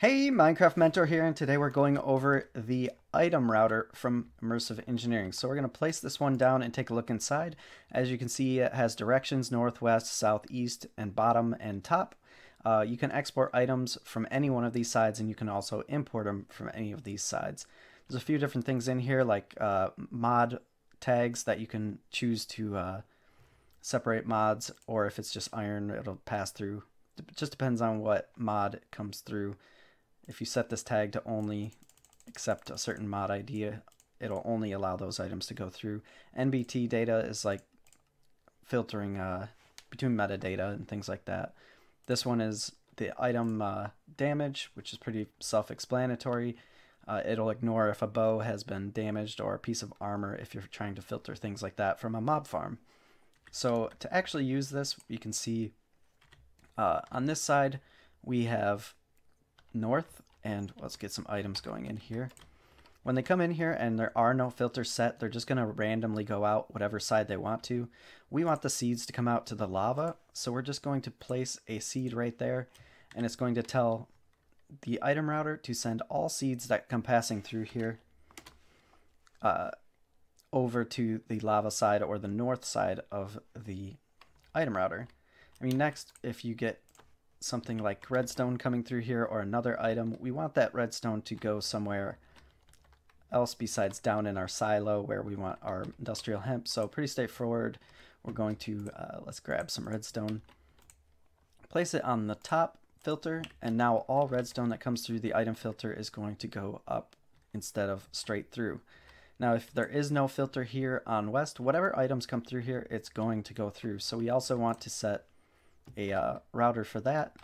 Hey, Minecraft Mentor here, and today we're going over the item router from Immersive Engineering. So we're going to place this one down and take a look inside. As you can see, it has directions northwest, southeast, and bottom and top. Uh, you can export items from any one of these sides, and you can also import them from any of these sides. There's a few different things in here, like uh, mod tags that you can choose to uh, separate mods, or if it's just iron, it'll pass through. It just depends on what mod comes through. If you set this tag to only accept a certain mod ID, it'll only allow those items to go through. NBT data is like filtering uh, between metadata and things like that. This one is the item uh, damage, which is pretty self-explanatory. Uh, it'll ignore if a bow has been damaged or a piece of armor if you're trying to filter things like that from a mob farm. So to actually use this, you can see uh, on this side we have north and let's get some items going in here. When they come in here and there are no filters set, they're just going to randomly go out whatever side they want to. We want the seeds to come out to the lava, so we're just going to place a seed right there, and it's going to tell the item router to send all seeds that come passing through here uh, over to the lava side or the north side of the item router. I mean, next, if you get something like redstone coming through here or another item, we want that redstone to go somewhere else besides down in our silo where we want our industrial hemp. So pretty straightforward. We're going to, uh, let's grab some redstone, place it on the top filter, and now all redstone that comes through the item filter is going to go up instead of straight through. Now, if there is no filter here on west, whatever items come through here, it's going to go through. So we also want to set a uh, router for that.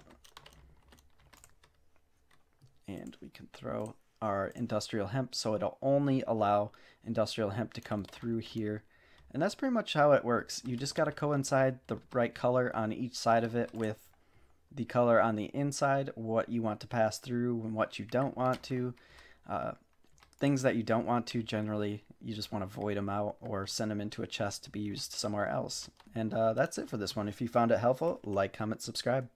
And we can throw our industrial hemp so it'll only allow industrial hemp to come through here. And that's pretty much how it works. You just got to coincide the right color on each side of it with the color on the inside, what you want to pass through and what you don't want to. Uh, things that you don't want to, generally, you just want to void them out or send them into a chest to be used somewhere else. And uh, that's it for this one. If you found it helpful, like, comment, subscribe.